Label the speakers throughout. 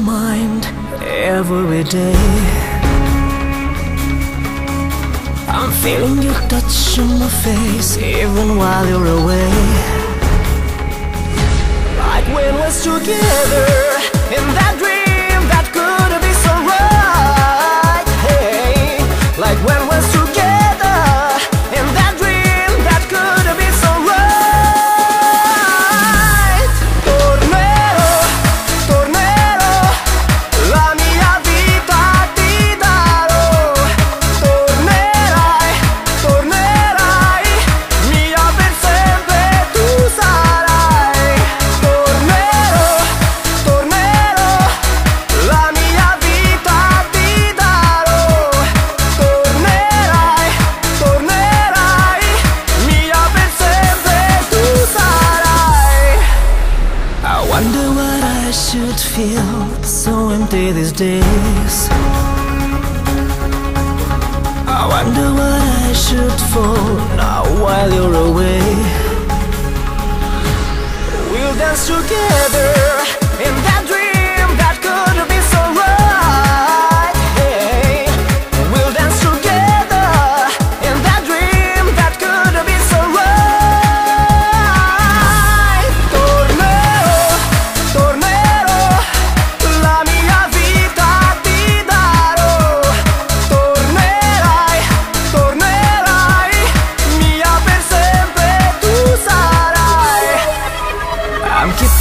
Speaker 1: mind every day. I'm feeling your touch on my face even while you're away. Like when we're together. Should feel so empty these days I wonder what I should fall now while you're away. We'll dance together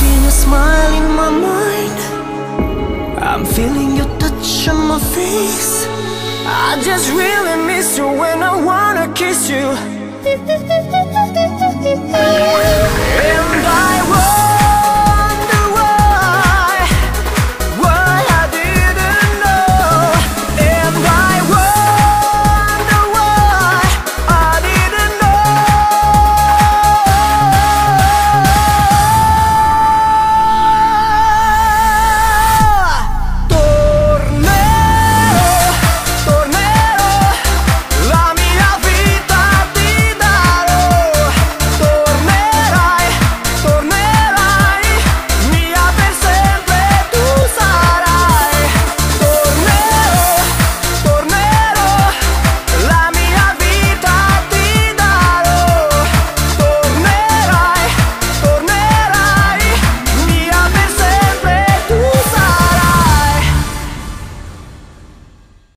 Speaker 1: I'm a smile in my mind. I'm feeling your touch on my face. I just really miss you when I wanna kiss you.